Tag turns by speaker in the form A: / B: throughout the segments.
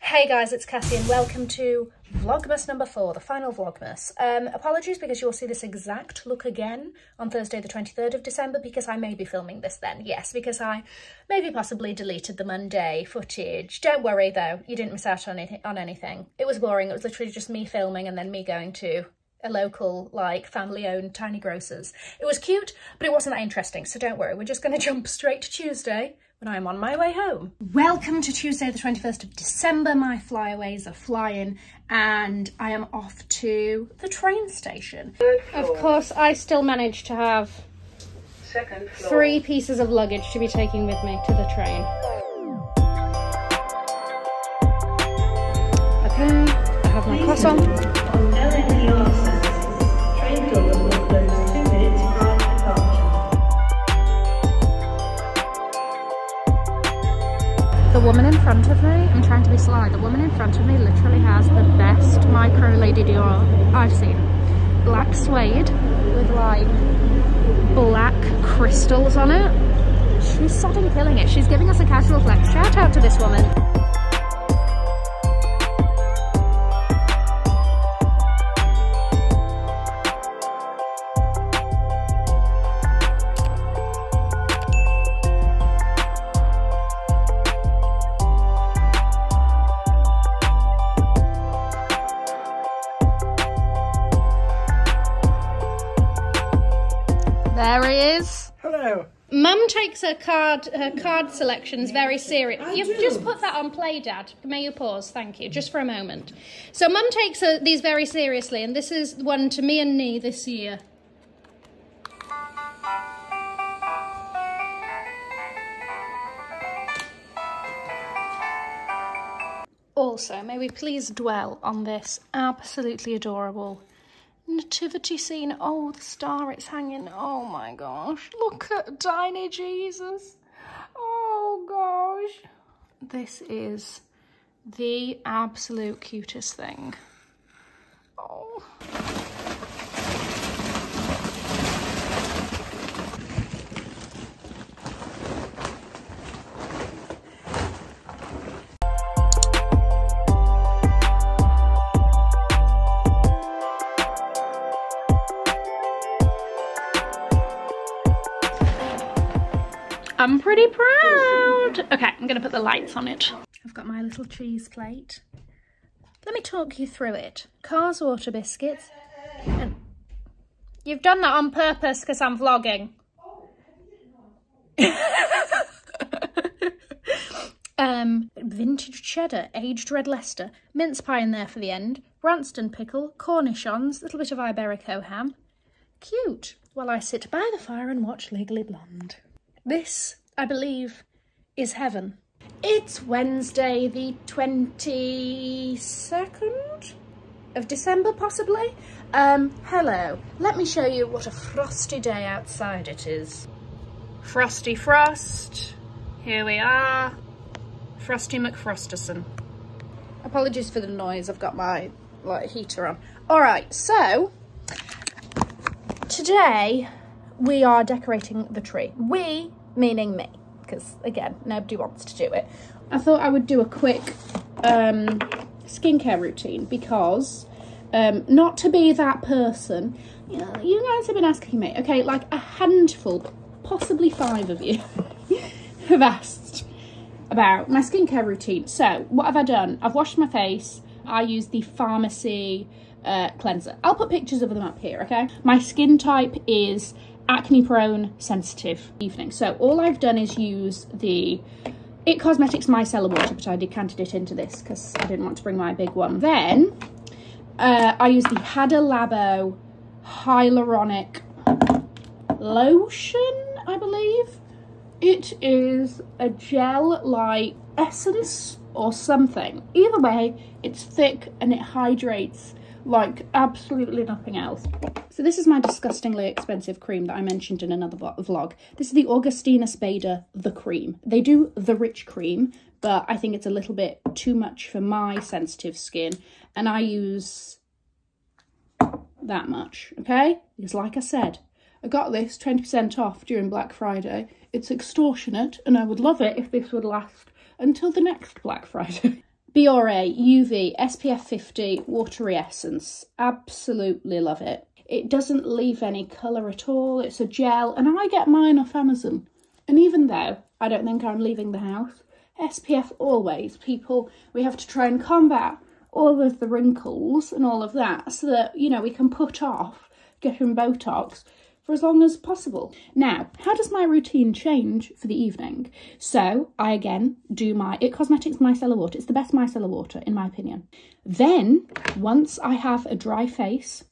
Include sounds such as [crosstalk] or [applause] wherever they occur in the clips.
A: Hey guys, it's Cassie and welcome to Vlogmas number four, the final Vlogmas. Um, apologies because you'll see this exact look again on Thursday the 23rd of December because I may be filming this then. Yes, because I maybe possibly deleted the Monday footage. Don't worry though, you didn't miss out on, it, on anything. It was boring, it was literally just me filming and then me going to a local like family owned tiny grocers. It was cute, but it wasn't that interesting. So don't worry, we're just going [laughs] to jump straight to Tuesday when I'm on my way home. Welcome to Tuesday the 21st of December. My flyaways are flying and I am off to the train station. Of course, I still managed to have three pieces of luggage to be taking with me to the train. Okay, I have my croissant. The woman in front of me, I'm trying to be sly, the woman in front of me literally has the best micro Lady Dior I've seen. Black suede with like black crystals on it. She's sodding killing it. She's giving us a casual flex. Shout out to this woman. Mum her card her card selections very serious. You've
B: do.
A: just put that on play, Dad. May you pause? Thank you, just for a moment. So Mum takes uh, these very seriously, and this is one to me and Nee this year. Also, may we please dwell on this absolutely adorable nativity scene. Oh, the star it's hanging. Oh my gosh. Look at tiny Jesus. Oh gosh. This is the absolute cutest thing. Oh. I'm pretty proud. Okay, I'm gonna put the lights on it. I've got my little cheese plate. Let me talk you through it. Carr's water biscuits. And you've done that on purpose because I'm vlogging. [laughs] um, vintage cheddar, aged red Leicester, mince pie in there for the end, Branston pickle, cornichons, little bit of Iberico ham. Cute. While I sit by the fire and watch Legally Blonde. This, I believe, is heaven. It's Wednesday, the 22nd of December, possibly. Um, hello. Let me show you what a frosty day outside it is. Frosty Frost. Here we are. Frosty McFrosterson. Apologies for the noise. I've got my like heater on. All right, so today we are decorating the tree. We, meaning me, because again, nobody wants to do it. I thought I would do a quick um, skincare routine because um, not to be that person, you, know, you guys have been asking me, okay, like a handful, possibly five of you [laughs] have asked about my skincare routine. So what have I done? I've washed my face. I use the Farmacy uh, cleanser. I'll put pictures of them up here, okay? My skin type is acne prone sensitive evening. So all I've done is use the It Cosmetics Micellar Water, but I decanted it into this because I didn't want to bring my big one. Then uh, I use the Hada Labo Hyaluronic Lotion, I believe. It is a gel-like essence or something. Either way, it's thick and it hydrates like absolutely nothing else. So this is my disgustingly expensive cream that I mentioned in another vlog. This is the Augustinus Bader The Cream. They do the rich cream, but I think it's a little bit too much for my sensitive skin. And I use that much, okay? Because like I said, I got this 20% off during Black Friday. It's extortionate, and I would love it if this would last until the next Black Friday. [laughs] Biore UV SPF 50 Watery Essence. Absolutely love it. It doesn't leave any colour at all. It's a gel and I get mine off Amazon. And even though I don't think I'm leaving the house, SPF always. People, we have to try and combat all of the wrinkles and all of that so that, you know, we can put off getting Botox for as long as possible. Now, how does my routine change for the evening? So I again do my It Cosmetics Micellar Water. It's the best micellar water in my opinion. Then once I have a dry face,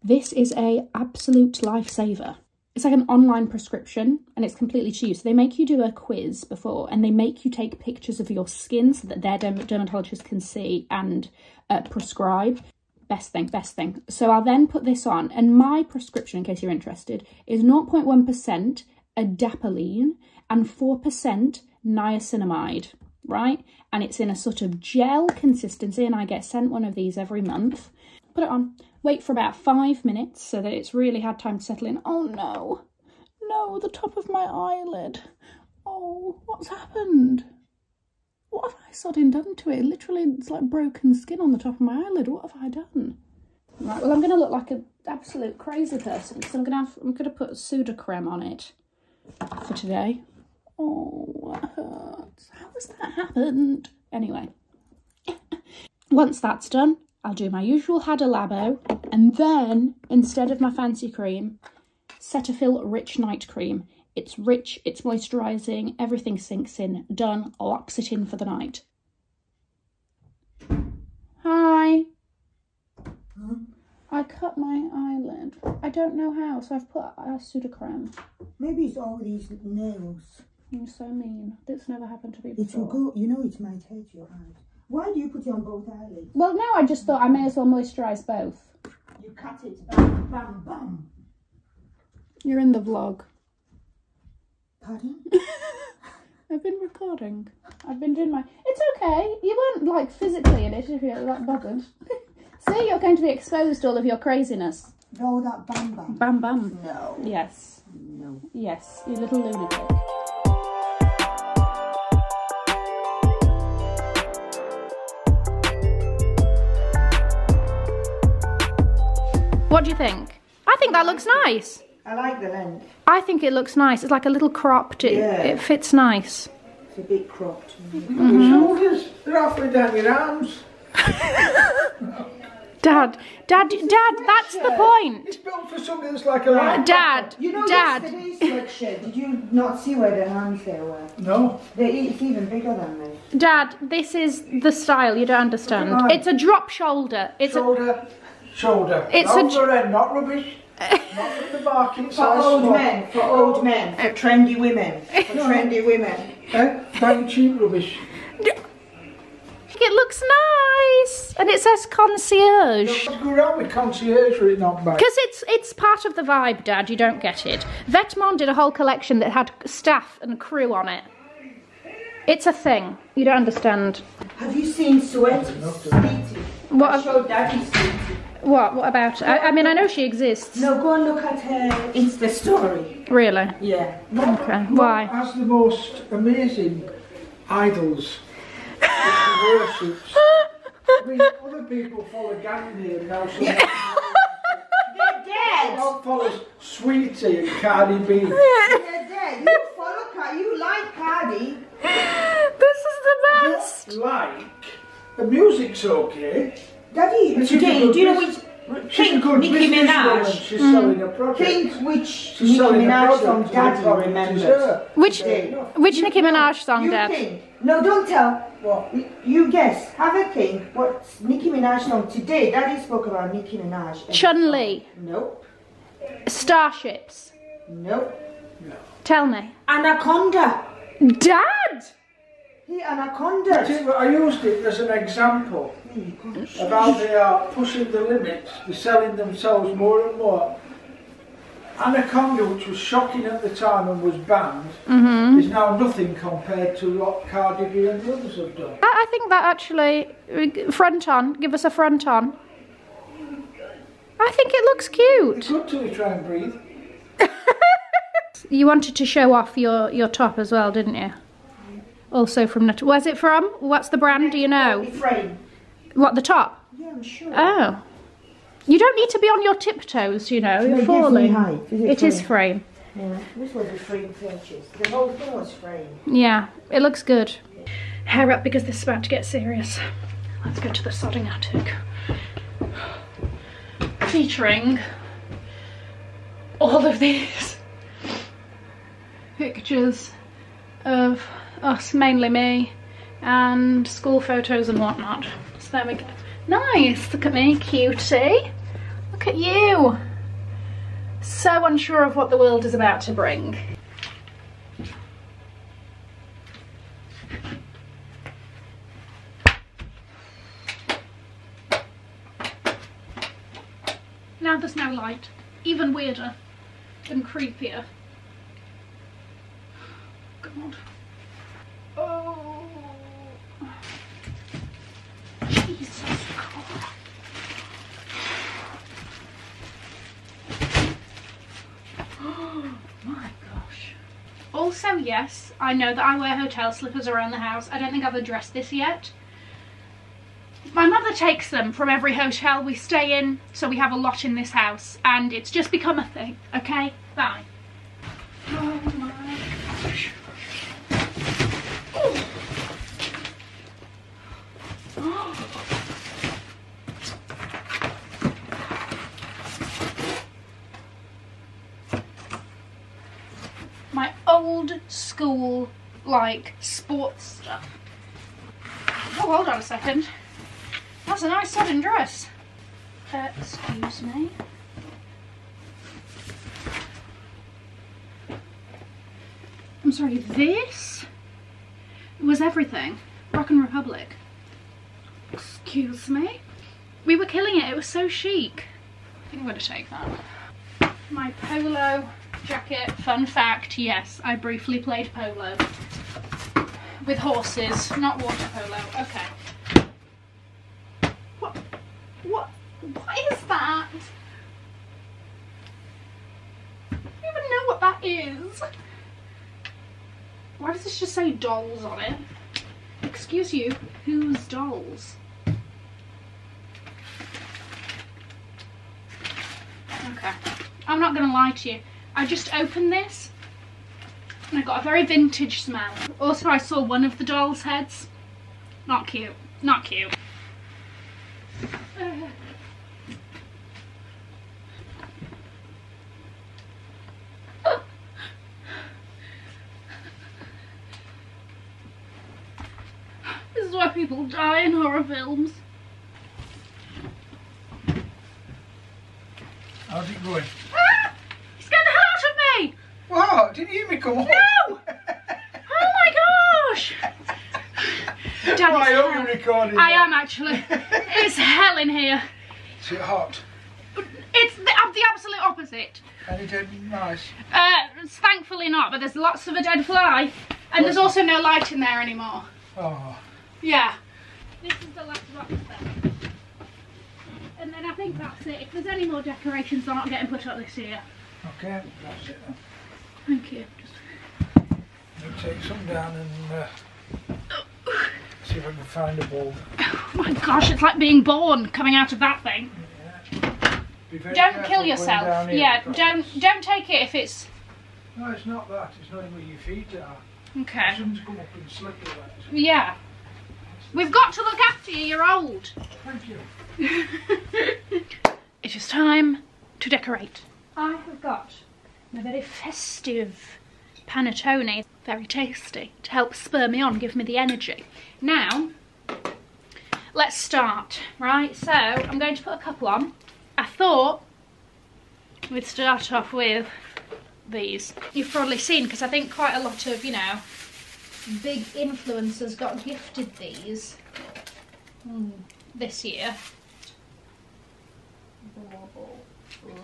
A: this is a absolute lifesaver. It's like an online prescription and it's completely cheap. So they make you do a quiz before and they make you take pictures of your skin so that their dermatologist can see and uh, prescribe best thing, best thing. So I'll then put this on and my prescription, in case you're interested, is 0.1% adapalene and 4% niacinamide, right? And it's in a sort of gel consistency and I get sent one of these every month. Put it on, wait for about five minutes so that it's really had time to settle in. Oh no, no, the top of my eyelid. Oh, what's happened? What have I sodding done to it? Literally, it's like broken skin on the top of my eyelid. What have I done? Right, well, I'm going to look like an absolute crazy person because I'm going to have, I'm going to put Sudocrem on it for today. Oh, that hurts. How has that happened? Anyway, [laughs] once that's done, I'll do my usual Hada Labo and then, instead of my fancy cream, Cetaphil Rich Night Cream. It's rich, it's moisturising, everything sinks in, done, locks it in for the night. Hi.
B: Huh?
A: I cut my eyelid. I don't know how, so I've put a Sudocrem.
B: Maybe it's all these nails.
A: You're so mean. This never happened to me
B: It will
A: before.
B: go, you know it might hurt your eyes. Why do you put it on both eyelids?
A: Well, no, I just thought I may as well moisturise both.
B: You cut it, bam, bam, bam.
A: You're in the vlog.
B: Pardon? [laughs]
A: I've been recording. I've been doing my. It's okay. You weren't like physically in it if you're that bothered. [laughs] See, you're going to be exposed to all of your craziness.
B: No, that bam, bam.
A: Bam bam.
B: No.
A: Yes,
B: No.
A: yes, you little lunatic. What do you think? I think that looks nice.
B: I like the length.
A: I think it looks nice. It's like a little cropped. It,
B: Yeah.
A: it fits nice.
B: It's a bit cropped.
A: Mm
C: -hmm. shoulders. They're halfway down your arms. [laughs]
A: Dad, Dad, Dad, that's the point.
C: It's built for something that's like a light
A: Dad,
B: You know
A: Dad.
B: yesterday's sweatshirt, did you not see where the hands there were?
C: No.
B: They, it's even bigger than me.
A: Dad, this is the style. You don't understand. It's a drop shoulder. It's a,
C: Shoulder, shoulder.
A: It's
C: not
A: a-
C: for end, not rubbish. Not for the barking
B: For
C: size.
B: old
C: slot.
B: men, for old men, for trendy women, for trendy women.
C: Buying cheap rubbish.
A: it looks nice, and it says concierge.
C: Let's go around with concierge written on back.
A: Because it's it's part of the vibe, Dad. You don't get it. Vetements did a whole collection that had staff and crew on it. It's a thing. You don't understand.
B: Have you seen Saweetie?
A: What?
B: I showed Daddy Saweetie.
A: What? What about? I, I mean, I know she exists.
B: No, go and look at her Insta story.
A: Really?
B: Yeah.
A: Okay. Why?
C: Has the most amazing idols that she worships. I mean, other people follow Gandhi and now some
B: They're dead.
C: don't follow Saweetie and Cardi B.
B: They're dead. You follow Cardi. You like Cardi.
A: This is the best.
C: Like, the music's okay.
B: Daddy,
C: It's a
B: today, do you know which?
C: She's a
B: Think
C: good
B: Nicki
C: businesswoman.
B: Minaj.
C: She's selling mm. a project.
B: Think which
C: She's
B: Nicki Minaj song Daddy
C: public.
B: Remembers.
A: Which
B: Today.
A: which Nicki Minaj song,
B: You
A: Dad?
B: think? No, don't tell.
C: What?
B: You guess. Have a think. What Nicki Minaj song today? Daddy spoke about Nicki Minaj. and-
A: Chun Li.
B: Nope.
A: Starships.
B: Nope.
A: Tell me.
B: Anaconda.
A: Dad.
B: He anacondas.
C: See, I used it as an example of how they are pushing the limits, they're selling themselves more and more. Anaconda, which was shocking at the time and was banned, mm-hmm. is now nothing compared to what Cardi B and the others have done.
A: I, I think that actually front on. Give us a front on. I think it looks cute.
C: It's good till you try and breathe. [laughs]
A: You wanted to show off your your top as well, didn't you? Also from Nat. Where's it from? What's the brand? Do you know?
B: Frame.
A: What the top?
B: Yeah, I'm sure.
A: Oh. You don't need to be on your tiptoes, you know. You're
B: it is
A: falling.
B: height. Is it
A: It is
B: frame?
A: frame.
B: Yeah, this was a frame purchase. The whole thing was frame.
A: Yeah, it looks good. Hair up because this is about to get serious. Let's go to the sodding attic. Featuring all of these pictures of us, mainly me, and school photos and whatnot. So there we go. Nice, look at me, cutie. Look at you. So unsure of what the world is about to bring. Now there's no light. Even weirder and creepier. God. Oh. Jesus Christ. Oh my gosh. Also, yes, I know that I wear hotel slippers around the house. I don't think I've addressed this yet. My mother takes them from every hotel we stay in, so we have a lot in this house, and it's just become a thing, okay? Bye. Oh my gosh. Oh. Oh. My old school, like, sports stuff. Oh, hold on a second. That's a nice sudden dress. Uh, excuse me. I'm sorry, this was everything. Rock and Republic. Excuse me. We were killing it, it was so chic. I think I'm gonna take that. My polo jacket, fun fact, yes, I briefly played polo. With horses, not water polo, okay. What, what, what is that? I don't even know what that is. Why does this just say dolls on it? Excuse you, whose dolls? Okay. I'm not gonna lie to you. I just opened this and I got a very vintage smell. Also, I saw one of the doll's heads. Not cute. Not cute. [laughs] This is why people die in horror films.
C: How's it going?
A: Ah! You scared the hell out of me!
C: What? Didn't you hear me come on?
A: No! Oh my gosh! Dad, [laughs]
C: Why
A: it's
C: are
A: hell.
C: you recording?
A: I
C: that?
A: am actually. It's hell in here.
C: Is it hot?
A: It's the, uh, the absolute opposite.
C: Any dead nice?
A: Uh, thankfully not, but there's lots of a dead fly. And there's also no light in there anymore.
C: Oh,
A: Yeah. This is the last box then. And then I think that's it. If there's any more decorations, they're not getting put up this year.
C: okay, that's it then.
A: Thank you.
C: I'll take some down and uh, see if I can find a bulb.
A: Oh my gosh, it's like being born coming out of that thing.
C: Be very
A: Don't kill yourself.
C: here
A: Yeah, don't don't take it if it's
C: No, it's not that. It's not where your feet are.
A: okay.
C: Something's come up and slipped it.
A: Yeah. We've got to look after you, you're old.
C: Thank you. [laughs]
A: it is time to decorate. I have got a very festive panettone, very tasty, to help spur me on, give me the energy. Now, let's start, right? So, I'm going to put a couple on. I thought we'd start off with these. You've probably seen, because I think quite a lot of, you know, big influencers got gifted these mm, this year.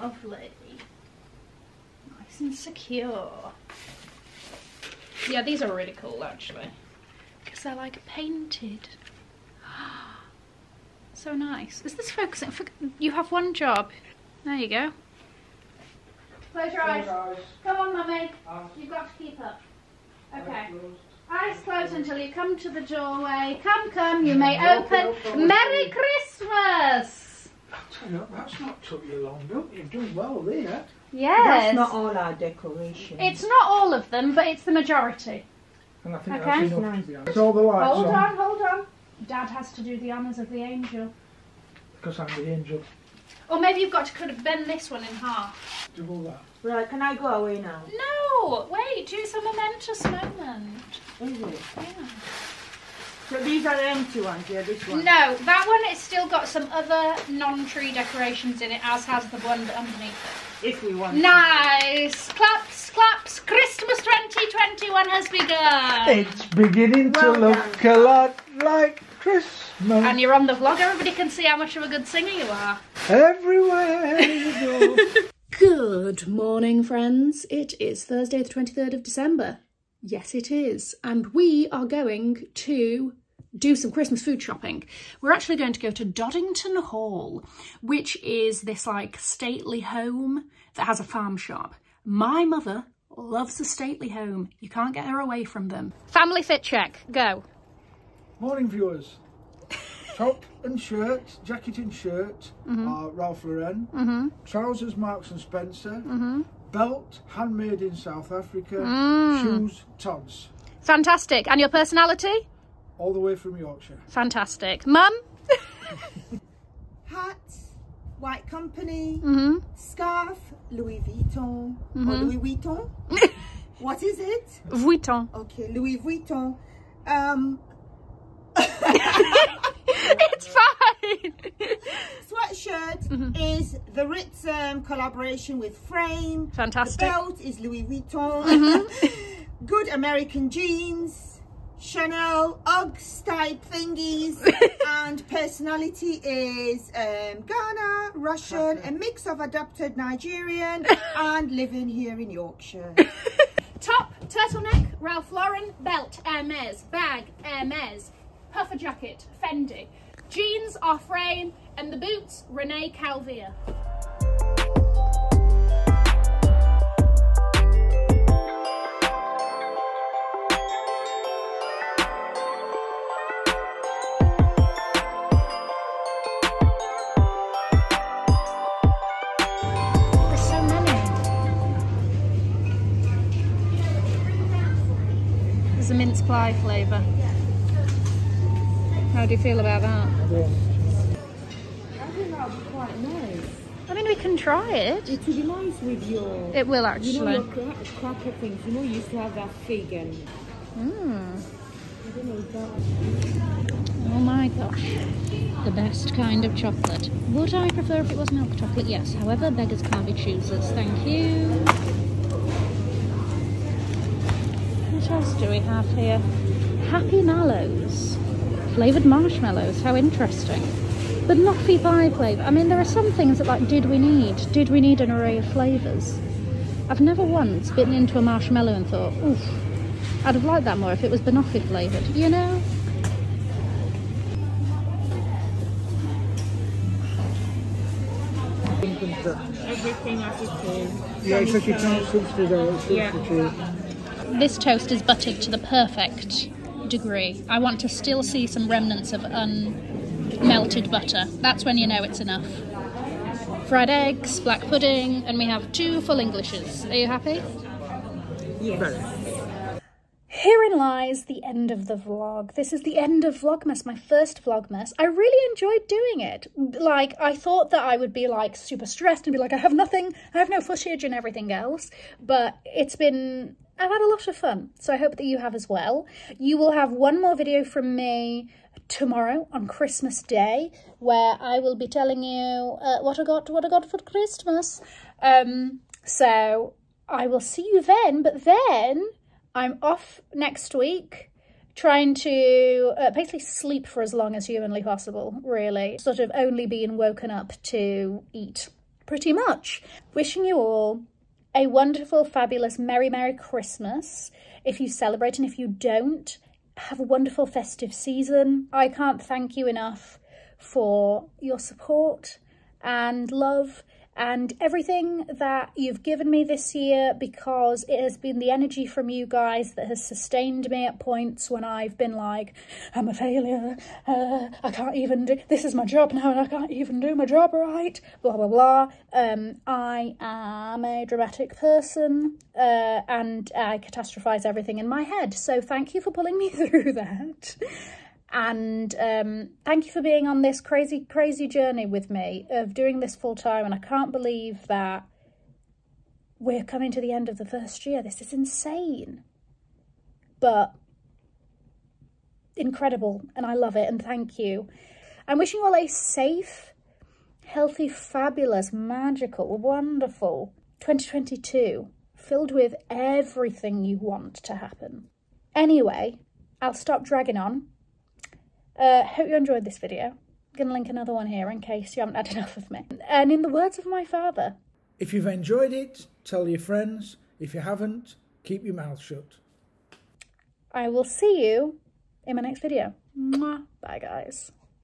A: Lovely. Nice and secure. Yeah, these are really cool actually. Because they're like painted. [gasps] So nice. Is this focusing? You have one job. There you go. Close your eyes.
C: Guys,
A: Come on, mummy.
C: I'm
A: You've got to keep up. Okay. Eyes closed until you come to the doorway. Come, come, you may
C: Open,
A: open.
C: open,
A: Merry Christmas!
C: I tell you, that's not took you long, look, you've done well there.
A: Yes.
B: That's not all our decoration.
A: It's not all of them, but it's the majority.
C: And I think
A: Okay.
C: that's enough
B: Nice.
C: to be honest. It's all the lights
A: Hold
C: on,
A: on, hold on. Dad has to do the honours of the angel.
C: because I'm the angel.
A: Or maybe you've got to kind of bend this one in half.
C: Do all that.
B: Right, can I go away now?
A: No, wait, do some momentous moment.
B: Is it?
A: Yeah.
B: So these are the empty ones, yeah, this one.
A: No, that one it's still got some other non-tree decorations in it, as has the one underneath
B: If we want.
A: it. Nice! Claps, claps! Christmas 2021 has begun!
C: It's beginning to
B: Well
C: look a lot like Christmas.
A: And you're on the vlog, everybody can see how much of a good singer you are.
C: Everywhere you go. [laughs]
A: Good morning, friends. It is Thursday, the 23rd of December. Yes, it is. And we are going to do some Christmas food shopping. We're actually going to go to Doddington Hall, which is this like stately home that has a farm shop. My mother loves a stately home. You can't get her away from them. Family fit check. Go.
C: Morning viewers. [laughs] Top and shirt, jacket and shirt are Ralph Lauren.
A: Mm-hmm.
C: Trousers Marks and Spencer.
A: Mm-hmm.
C: Belt handmade in South Africa.
A: Mm.
C: Shoes Tod's.
A: Fantastic. And your personality?
C: All the way from Yorkshire.
A: Fantastic. Mum? [laughs]
B: Hat, White Company,
A: Mm-hmm.
B: scarf, Louis Vuitton. Or Louis Vuitton? [laughs] what is it?
A: Vuitton.
B: Okay, Louis Vuitton. Um, [laughs]
A: it's fine.
B: sweatshirt is the Ritz um, collaboration with Frame. The
A: Fantastic.
B: belt is Louis Vuitton. Good American jeans. Chanel, Uggs type thingies, [laughs] and personality is um, Ghana, Russian, a mix of adopted Nigerian, [laughs] and living here in Yorkshire. [laughs]
A: Top, turtleneck, Ralph Lauren, belt, Hermes, bag, Hermes, puffer jacket, Fendi, jeans are frame, and the boots, René Caovilla. Pie flavour. How do you feel about that?
B: I think that would be quite nice.
A: I mean, we can try it.
B: It would be nice with your,
A: It will
B: you know,
A: actually.
B: your cra- cracker things. You know, you used to have that fig and
A: Mm.
B: I don't know if that.
A: Oh my gosh. The best kind of chocolate. Would I prefer if it was milk chocolate? Yes. However, beggars can't be choosers. Thank you. What else do we have here? Happy Mallows. Flavoured marshmallows. How interesting. Banoffee pie flavour. I mean, there are some things that, like, did we need? Did we need an array of flavours? I've never once bitten into a marshmallow and thought, oof, I'd have liked that more if it was banoffee flavoured, you know?
B: Everything as it is.
C: Yeah, because you can't substitute out.
B: Yeah.
C: Substitute.
A: This toast is buttered to the perfect degree. I want to still see some remnants of unmelted butter. That's when you know it's enough. Fried eggs, black pudding, and we have two full Englishes. Are you happy?
B: Yes.
A: Herein lies the end of the vlog. This is the end of Vlogmas, my first Vlogmas. I really enjoyed doing it. Like, I thought that I would be like super stressed and be like, I have nothing, I have no footage and everything else. But it's been, I've had a lot of fun. So I hope that you have as well. You will have one more video from me tomorrow on Christmas Day where I will be telling you uh, what I got, what I got for Christmas. Um, so I will see you then, but then I'm off next week trying to uh, basically sleep for as long as humanly possible, really. Sort of only being woken up to eat, pretty much. Wishing you all a wonderful, fabulous, merry, merry Christmas. If you celebrate and if you don't, have a wonderful festive season. I can't thank you enough for your support and love and everything that you've given me this year because it has been the energy from you guys that has sustained me at points when I've been like, I'm a failure, uh, I can't even do, this is my job now and I can't even do my job right, blah, blah, blah. Um, I am a dramatic person uh, and I catastrophize everything in my head. So thank you for pulling me [laughs] through that and um, thank you for being on this crazy, crazy journey with me of doing this full time. And I can't believe that we're coming to the end of the first year. This is insane, but incredible. And I love it. And thank you. I'm wishing you all a safe, healthy, fabulous, magical, wonderful 2022 filled with everything you want to happen. Anyway, I'll stop dragging on uh, hope you enjoyed this video. I'm going to link another one here in case you haven't had [laughs] enough of me. And in the words of my father...
C: If you've enjoyed it, tell your friends. If you haven't, keep your mouth shut.
A: I will see you in my next video. Mwah. Bye, guys.